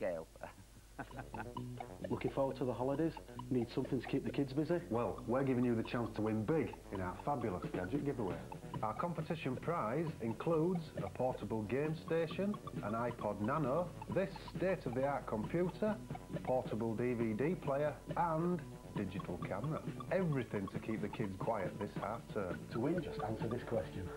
scale. Looking forward to the holidays? Need something to keep the kids busy? Well, we're giving you the chance to win big in our fabulous gadget giveaway. Our competition prize includes a portable game station, an iPod Nano, this state-of-the-art computer, portable DVD player and digital camera. Everything to keep the kids quiet this half term. To win, just answer this question.